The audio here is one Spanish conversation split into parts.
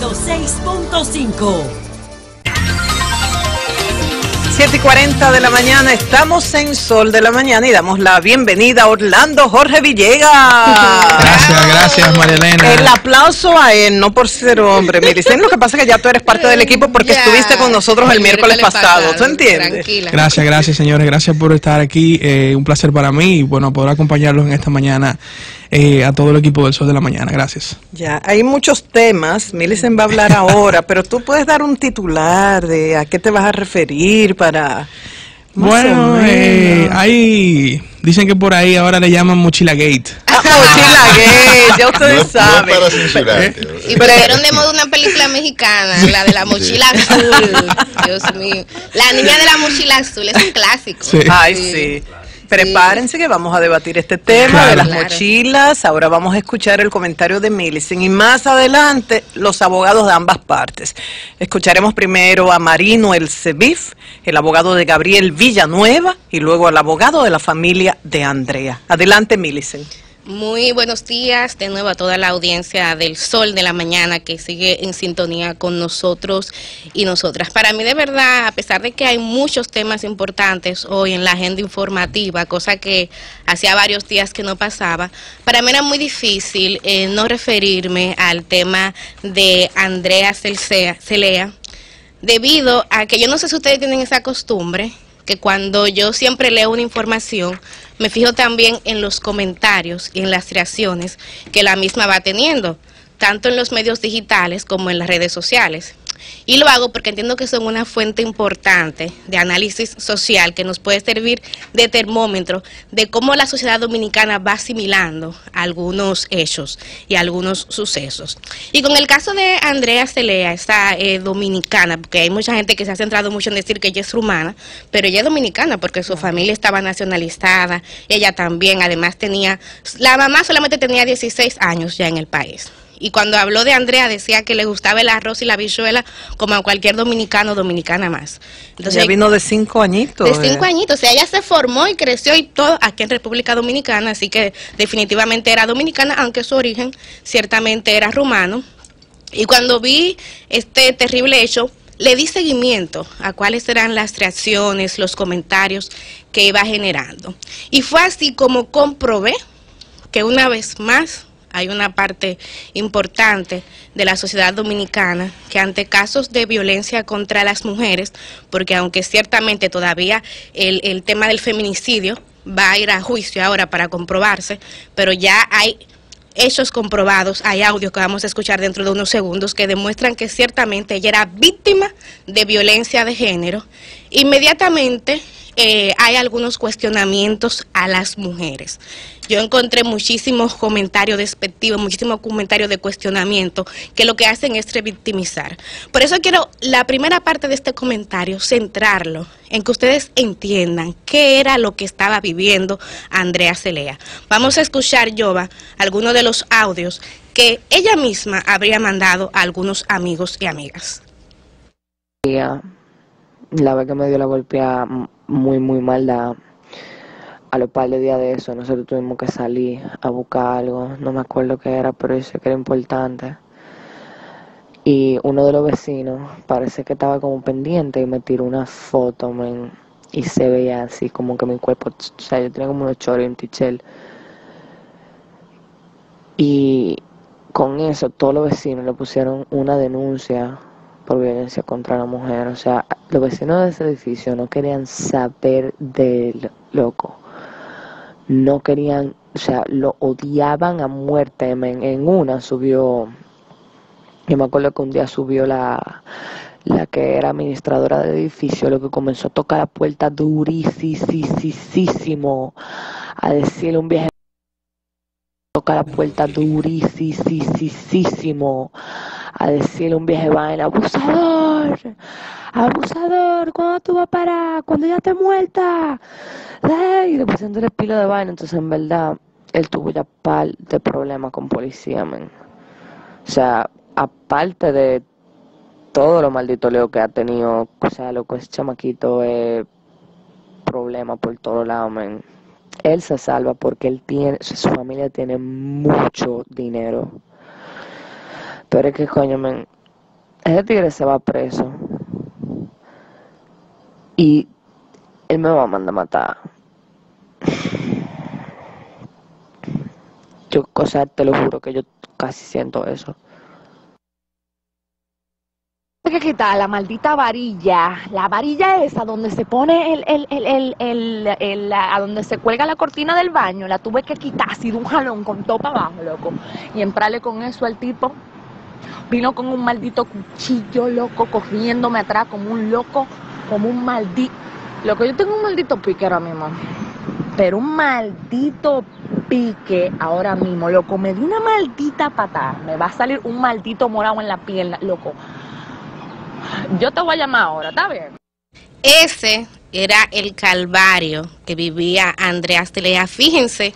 106.5. 7 y 40 de la mañana, estamos en Sol de la Mañana y damos la bienvenida a Orlando Jorge Villegas. Gracias, gracias María Elena. El aplauso a él, no por ser hombre. Me dicen lo que pasa es que ya tú eres parte del equipo porque estuviste con nosotros el, El miércoles, miércoles pasado. pasado, ¿Tú entiendes? tranquila. Gracias, gracias señores, gracias por estar aquí. eh, un placer para mí y bueno, poder acompañarlos en esta mañana eh, a todo el equipo del Sol de la Mañana. Gracias. Ya, hay muchos temas. Millicent va a hablar ahora, pero tú puedes dar un titular de a qué te vas a referir para. bueno, eh, hay, dicen que por ahí ahora le llaman Mochila Gate. Ah, mochila gay, ya ustedes No, no saben. para censurarte. Y pusieron de moda una película mexicana, la de la mochila azul. Dios mío. La niña de la mochila azul es un clásico. Sí. Ay, sí. Prepárense que vamos a debatir este tema Claro. de las Claro. mochilas. Ahora vamos a escuchar el comentario de Millicent y más adelante los abogados de ambas partes. Escucharemos primero a Marino El Cebif, el abogado de Gabriel Villanueva y luego al abogado de la familia de Andrea. Adelante, Millicent. Muy buenos días de nuevo a toda la audiencia del Sol de la Mañana que sigue en sintonía con nosotros y nosotras. Para mí de verdad, a pesar de que hay muchos temas importantes hoy en la agenda informativa, cosa que hacía varios días que no pasaba, para mí era muy difícil eh, no referirme al tema de Andrea Celea, debido a que yo no sé si ustedes tienen esa costumbre, que cuando yo siempre leo una información, me fijo también en los comentarios y en las reacciones que la misma va teniendo, tanto en los medios digitales como en las redes sociales. Y lo hago porque entiendo que son una fuente importante de análisis social que nos puede servir de termómetro de cómo la sociedad dominicana va asimilando algunos hechos y algunos sucesos. Y con el caso de Andrea Celea, esta eh, dominicana, porque hay mucha gente que se ha centrado mucho en decir que ella es rumana, pero ella es dominicana porque su familia estaba nacionalizada, ella también, además tenía, la mamá solamente tenía 16 años ya en el país. Y cuando habló de Andrea decía que le gustaba el arroz y la bichuela como a cualquier dominicano o dominicana más. ya vino de cinco añitos. de cinco eh. añitos, o sea, ella se formó y creció y todo aquí en República Dominicana, así que definitivamente era dominicana, aunque su origen ciertamente era rumano. Y cuando vi este terrible hecho, le di seguimiento a cuáles eran las reacciones, los comentarios que iba generando. Y fue así como comprobé que una vez más hay una parte importante de la sociedad dominicana que ante casos de violencia contra las mujeres, porque aunque ciertamente todavía el, el tema del feminicidio va a ir a juicio ahora para comprobarse, pero ya hay hechos comprobados, hay audios que vamos a escuchar dentro de unos segundos que demuestran que ciertamente ella era víctima de violencia de género, inmediatamente eh, hay algunos cuestionamientos a las mujeres. Yo encontré muchísimos comentarios despectivos, muchísimos comentarios de cuestionamiento que lo que hacen es revictimizar. Por eso quiero la primera parte de este comentario centrarlo en que ustedes entiendan qué era lo que estaba viviendo Andrea Celea. Vamos a escuchar, Yoba, algunos de los audios que ella misma habría mandado a algunos amigos y amigas. la vez que me dio la golpea muy, muy mal, a los par de días de eso, nosotros tuvimos que salir a buscar algo, no me acuerdo qué era, pero yo sé que era importante. Y uno de los vecinos parece que estaba como pendiente y me tiró una foto, men, y se veía así como que mi cuerpo, o sea, yo tenía como unos chores y un tichel. Y con eso todos los vecinos le pusieron una denuncia por violencia contra la mujer. O sea, los vecinos de ese edificio no querían saber del loco. No querían, o sea, lo odiaban a muerte. men. En una subió, yo me acuerdo que un día subió la, la que era administradora del edificio, lo que comenzó a tocar la puerta durísimo, a decirle un viejo toca la puerta durísimo a decirle un viejo vaina, abusador, abusador, ¿cuándo tú vas a parar? Cuando ya te muerta. Ay, y le pusieron el pilo de vaina, entonces en verdad él tuvo ya par de problemas con policía, men. O sea, aparte de todo lo maldito leo que ha tenido, o sea, lo que es chamaquito es problema por todos lados, men él se salva porque él tiene, su familia tiene mucho dinero. Pero es que coño, men, ese tigre se va preso. Y él me va a mandar a matar. Yo, o sea, te lo juro que yo casi siento eso. Hay que quitar la maldita varilla, la varilla esa donde se pone el, el, el, el, el, la- a donde se cuelga la cortina del baño, la tuve que quitar así de un jalón con todo para abajo, loco. Y entrarle con eso al tipo. Vino con un maldito cuchillo, loco, corriéndome atrás como un loco, como un maldito. Loco, yo tengo un maldito pique ahora mismo. Pero un maldito pique ahora mismo, loco. Me di una maldita patada. Me va a salir un maldito morado en la pierna, loco. Yo te voy a llamar ahora, ¿está bien? Ese era el calvario que vivía Andrea Stelea. Fíjense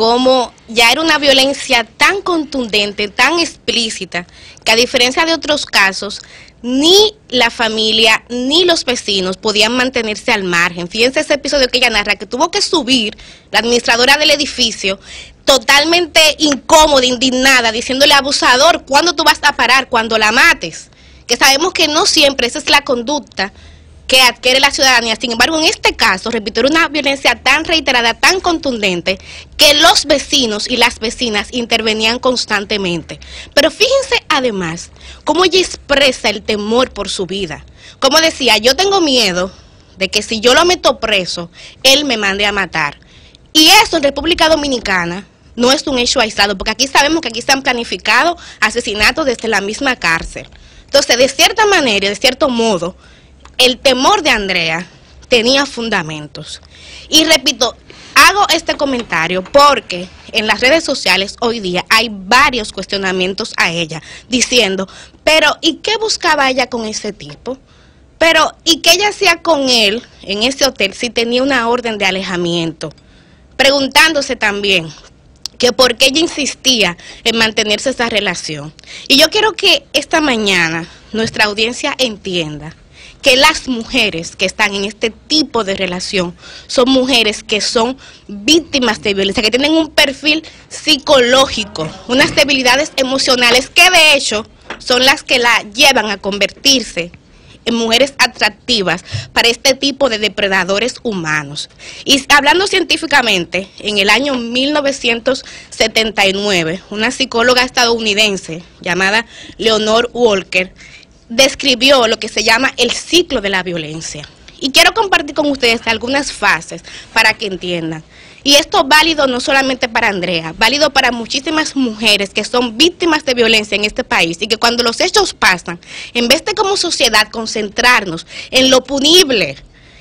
cómo ya era una violencia tan contundente, tan explícita, que a diferencia de otros casos, ni la familia ni los vecinos podían mantenerse al margen. Fíjense ese episodio que ella narra, que tuvo que subir la administradora del edificio totalmente incómoda, indignada, diciéndole abusador, ¿cuándo tú vas a parar? Cuando la mates. Que sabemos que no siempre esa es la conducta que adquiere la ciudadanía. Sin embargo, en este caso, repito, una violencia tan reiterada, tan contundente, que los vecinos y las vecinas intervenían constantemente. Pero fíjense además cómo ella expresa el temor por su vida. Como decía, yo tengo miedo de que si yo lo meto preso, él me mande a matar. Y eso en República Dominicana no es un hecho aislado, porque aquí sabemos que aquí se han planificado asesinatos desde la misma cárcel. Entonces, de cierta manera, de cierto modo, el temor de Andrea tenía fundamentos. Y repito, hago este comentario porque en las redes sociales hoy día hay varios cuestionamientos a ella diciendo, pero ¿y qué buscaba ella con ese tipo? Pero ¿y qué ella hacía con él en ese hotel si tenía una orden de alejamiento? Preguntándose también que por qué ella insistía en mantenerse esa relación. Y yo quiero que esta mañana nuestra audiencia entienda que las mujeres que están en este tipo de relación son mujeres que son víctimas de violencia, que tienen un perfil psicológico, unas debilidades emocionales que de hecho son las que la llevan a convertirse en mujeres atractivas para este tipo de depredadores humanos. Y hablando científicamente, en el año 1979, una psicóloga estadounidense llamada Leonor Walker describió lo que se llama el ciclo de la violencia. Y quiero compartir con ustedes algunas fases para que entiendan. Y esto válido no solamente para Andrea, válido para muchísimas mujeres que son víctimas de violencia en este país y que cuando los hechos pasan, en vez de como sociedad concentrarnos en lo punible,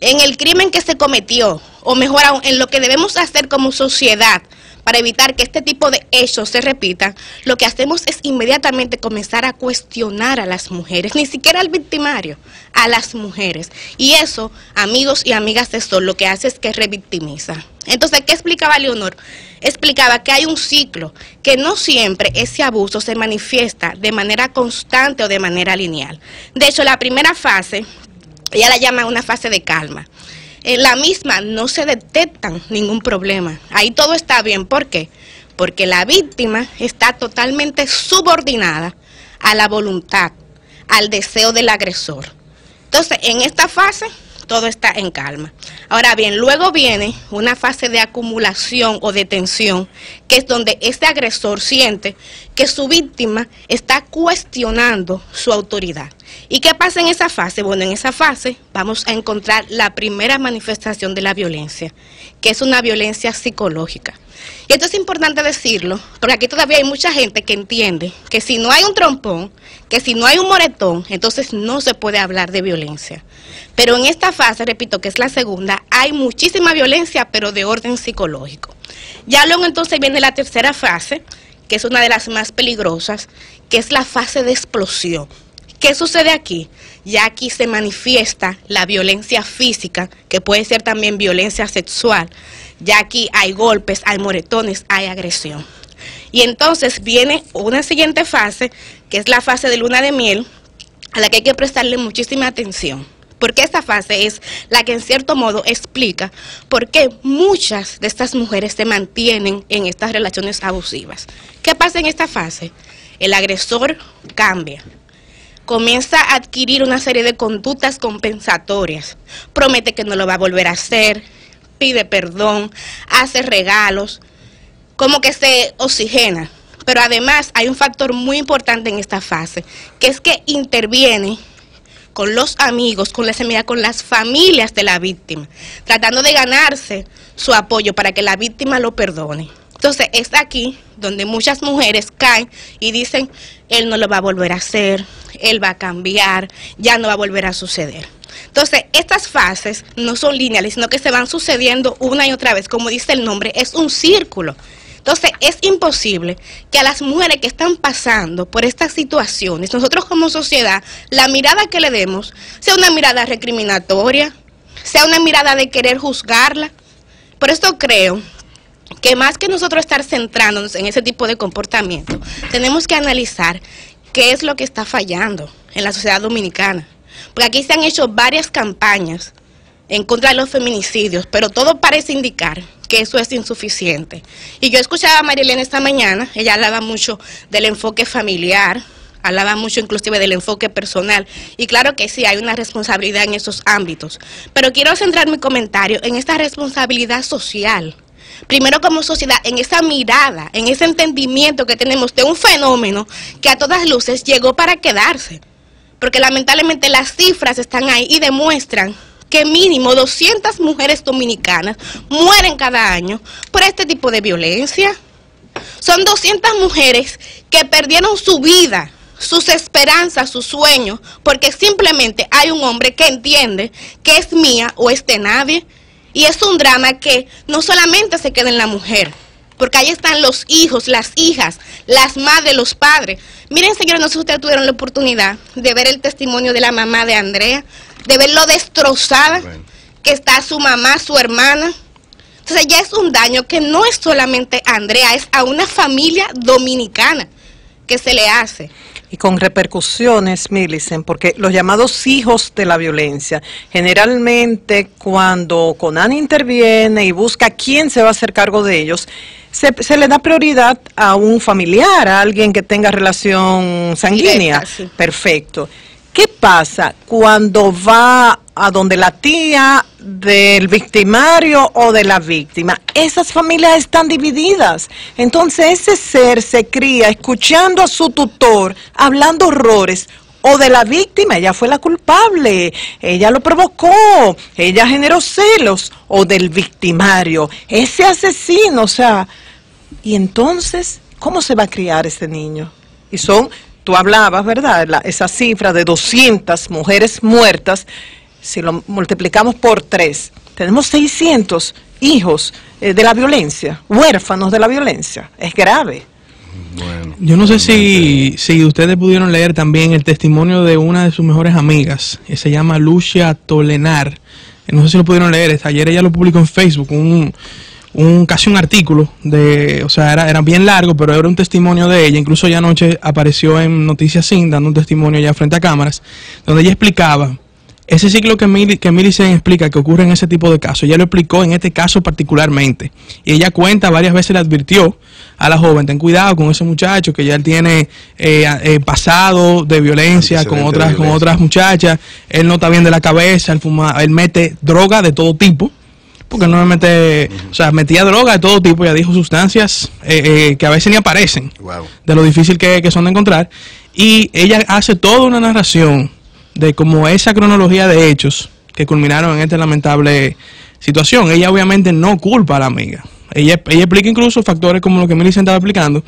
en el crimen que se cometió, o mejor aún, en lo que debemos hacer como sociedad para evitar que este tipo de hechos se repitan, lo que hacemos es inmediatamente comenzar a cuestionar a las mujeres, ni siquiera al victimario, a las mujeres. Y eso, amigos y amigas de Sol, lo que hace es que revictimiza. Entonces, ¿qué explicaba Leonor? Explicaba que hay un ciclo, que no siempre ese abuso se manifiesta de manera constante o de manera lineal. De hecho, la primera fase, ella la llama una fase de calma. En la misma no se detectan ningún problema. Ahí todo está bien. ¿Por qué? Porque la víctima está totalmente subordinada a la voluntad, al deseo del agresor. Entonces, en esta fase todo está en calma. Ahora bien, luego viene una fase de acumulación o de tensión, que es donde este agresor siente que su víctima está cuestionando su autoridad. ¿Y qué pasa en esa fase? Bueno, en esa fase vamos a encontrar la primera manifestación de la violencia, que es una violencia psicológica. Y esto es importante decirlo, porque aquí todavía hay mucha gente que entiende que si no hay un trompón, que si no hay un moretón, entonces no se puede hablar de violencia. Pero en esta fase, repito que es la segunda, hay muchísima violencia, pero de orden psicológico. Ya luego entonces viene la tercera fase, que es una de las más peligrosas, que es la fase de explosión. ¿Qué sucede aquí? Ya aquí se manifiesta la violencia física, que puede ser también violencia sexual. Ya aquí hay golpes, hay moretones, hay agresión. Y entonces viene una siguiente fase, que es la fase de luna de miel, a la que hay que prestarle muchísima atención. Porque esta fase es la que en cierto modo explica por qué muchas de estas mujeres se mantienen en estas relaciones abusivas. ¿Qué pasa en esta fase? El agresor cambia, comienza a adquirir una serie de conductas compensatorias. Promete que no lo va a volver a hacer, pide perdón, hace regalos, como que se oxigena. Pero además hay un factor muy importante en esta fase, que es que interviene con los amigos, con la semilla, con las familias de la víctima, tratando de ganarse su apoyo para que la víctima lo perdone. Entonces es aquí donde muchas mujeres caen y dicen, él no lo va a volver a hacer, él va a cambiar, ya no va a volver a suceder. Entonces, estas fases no son lineales, sino que se van sucediendo una y otra vez. Como dice el nombre, es un círculo. Entonces, es imposible que a las mujeres que están pasando por estas situaciones, nosotros como sociedad, la mirada que le demos sea una mirada recriminatoria, sea una mirada de querer juzgarla. Por esto creo que más que nosotros estar centrándonos en ese tipo de comportamiento, tenemos que analizar qué es lo que está fallando en la sociedad dominicana. Porque aquí se han hecho varias campañas en contra de los feminicidios, pero todo parece indicar que eso es insuficiente. Y yo escuchaba a Marilena esta mañana, ella hablaba mucho del enfoque familiar, hablaba mucho inclusive del enfoque personal, y claro que sí, hay una responsabilidad en esos ámbitos, pero quiero centrar mi comentario en esta responsabilidad social. Primero como sociedad, en esa mirada, en ese entendimiento que tenemos de un fenómeno que a todas luces llegó para quedarse. Porque lamentablemente las cifras están ahí y demuestran que mínimo 200 mujeres dominicanas mueren cada año por este tipo de violencia. Son 200 mujeres que perdieron su vida, sus esperanzas, sus sueños, porque simplemente hay un hombre que entiende que es mía o es de nadie. Y es un drama que no solamente se queda en la mujer, porque ahí están los hijos, las hijas, las madres, los padres. Miren, señores, no sé si ustedes tuvieron la oportunidad de ver el testimonio de la mamá de Andrea, de ver lo destrozada que está su mamá, su hermana. Entonces ya es un daño que no es solamente a Andrea, es a una familia dominicana que se le hace y con repercusiones, Millicent, porque los llamados hijos de la violencia, generalmente cuando Conan interviene y busca quién se va a hacer cargo de ellos, se, se le da prioridad a un familiar, a alguien que tenga relación sanguínea. Directa, sí. Perfecto. ¿Qué pasa cuando va a donde la tía del victimario o de la víctima? Esas familias están divididas. Entonces ese ser se cría escuchando a su tutor, hablando horrores. O de la víctima, ella fue la culpable, ella lo provocó, ella generó celos, o del victimario, ese asesino, o sea, y entonces, ¿cómo se va a criar ese niño? Y son tú hablabas, ¿verdad? La- esa cifra de 200 mujeres muertas, si lo multiplicamos por tres, tenemos 600 hijos eh, de la violencia, huérfanos de la violencia. Es grave. Yo no sé si, si ustedes pudieron leer también el testimonio de una de sus mejores amigas, que se llama Lucia Tolenar. No sé si lo pudieron leer, ayer ella lo publicó en Facebook, un, un casi un artículo de, o sea, era, era bien largo, pero era un testimonio de ella. Incluso ya anoche apareció en Noticias Sin, dando un testimonio ya frente a cámaras, donde ella explicaba ese ciclo que, Mili, que Millicent explica que ocurre en ese tipo de casos, ella lo explicó en este caso particularmente. Y ella cuenta, varias veces le advirtió a la joven, ten cuidado con ese muchacho que ya él tiene eh, eh, pasado de violencia con otras, con otras muchachas, él no está bien de la cabeza, él, fuma, él mete droga de todo tipo. Porque no me mete, o sea, metía droga de todo tipo, ya dijo sustancias eh, eh, que a veces ni aparecen wow. de lo difícil que, que son de encontrar. Y ella hace toda una narración de cómo esa cronología de hechos que culminaron en esta lamentable situación. Ella obviamente no culpa a la amiga. Ella, ella explica incluso factores como lo que Melissa estaba explicando,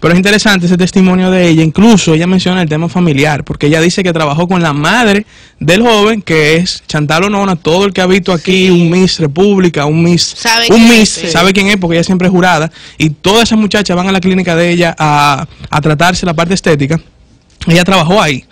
pero es interesante ese testimonio de ella. Incluso ella menciona el tema familiar, porque ella dice que trabajó con la madre del joven, que es Chantal Onona, todo el que ha visto aquí un Miss República, un Miss, Sabe un quién Miss, es, sabe quién es, porque ella siempre es jurada, y todas esas muchachas van a la clínica de ella a, a tratarse la parte estética. Ella trabajó ahí.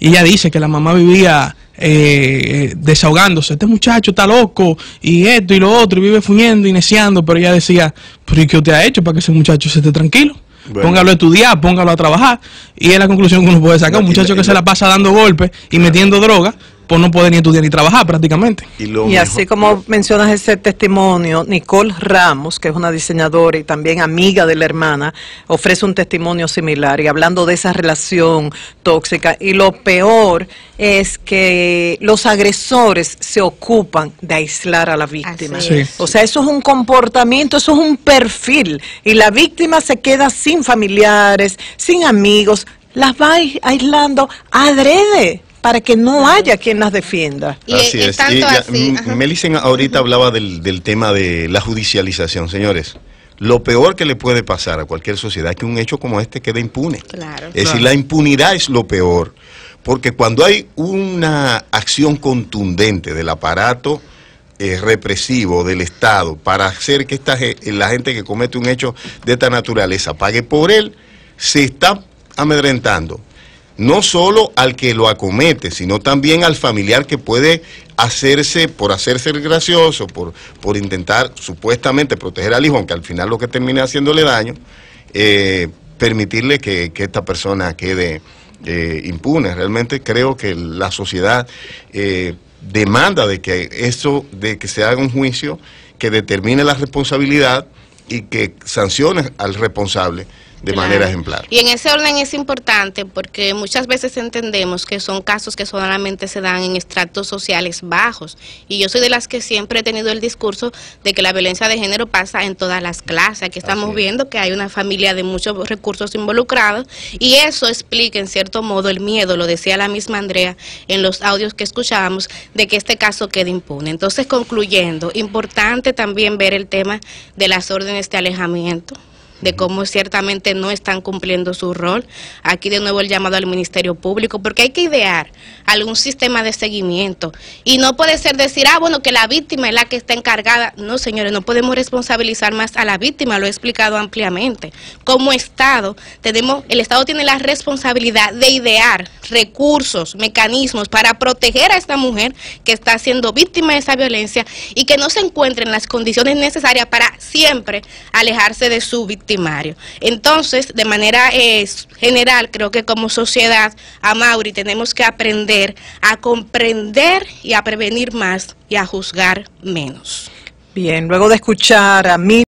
Y ella dice que la mamá vivía eh, desahogándose. Este muchacho está loco y esto y lo otro, y vive fuñendo y neciando. Pero ella decía, ¿pero y qué usted ha hecho para que ese muchacho se esté tranquilo? Bueno. Póngalo a estudiar, póngalo a trabajar. Y es la conclusión que uno puede sacar. Un muchacho que se la pasa dando golpes y metiendo droga, por no poder ni estudiar ni trabajar prácticamente. Y, y así como mencionas ese testimonio, Nicole Ramos, que es una diseñadora y también amiga de la hermana, ofrece un testimonio similar y hablando de esa relación tóxica. Y lo peor es que los agresores se ocupan de aislar a la víctima. O sea, eso es un comportamiento, eso es un perfil. Y la víctima se queda sin familiares, sin amigos, las va aislando adrede para que no haya quien las defienda. así es. Y ahorita hablaba del, del tema de la judicialización, señores. Lo peor que le puede pasar a cualquier sociedad es que un hecho como este quede impune. Claro. Es decir, la impunidad es lo peor. Porque cuando hay una acción contundente del aparato eh, represivo del Estado para hacer que esta, la gente que comete un hecho de esta naturaleza pague por él, se está amedrentando no solo al que lo acomete, sino también al familiar que puede hacerse, por hacerse gracioso, por, por intentar supuestamente proteger al hijo, aunque al final lo que termine haciéndole daño, eh, permitirle que, esta persona quede eh, impune. Realmente creo que la sociedad eh, demanda de que eso, de que se haga un juicio que determine la responsabilidad y que sancione al responsable de manera ejemplar. Y en ese orden es importante porque muchas veces entendemos que son casos que solamente se dan en estratos sociales bajos. Y yo soy de las que siempre he tenido el discurso de que la violencia de género pasa en todas las clases. Aquí estamos viendo que hay una familia de muchos recursos involucrados y eso explica en cierto modo el miedo, lo decía la misma Andrea en los audios que escuchábamos, de que este caso quede impune. Entonces, concluyendo, importante también ver el tema de las órdenes de alejamiento de cómo ciertamente no están cumpliendo su rol. Aquí de nuevo el llamado al Ministerio Público, porque hay que idear algún sistema de seguimiento. Y no puede ser decir, ah, bueno, que la víctima es la que está encargada. No, señores, no podemos responsabilizar más a la víctima, lo he explicado ampliamente. Como Estado, tenemos, el Estado tiene la responsabilidad de idear recursos, mecanismos para proteger a esta mujer que está siendo víctima de esa violencia y que no se encuentre en las condiciones necesarias para siempre alejarse de su víctima entonces, de manera eh, general, creo que como sociedad, a Mauri tenemos que aprender a comprender y a prevenir más y a juzgar menos. Bien, luego de escuchar a mí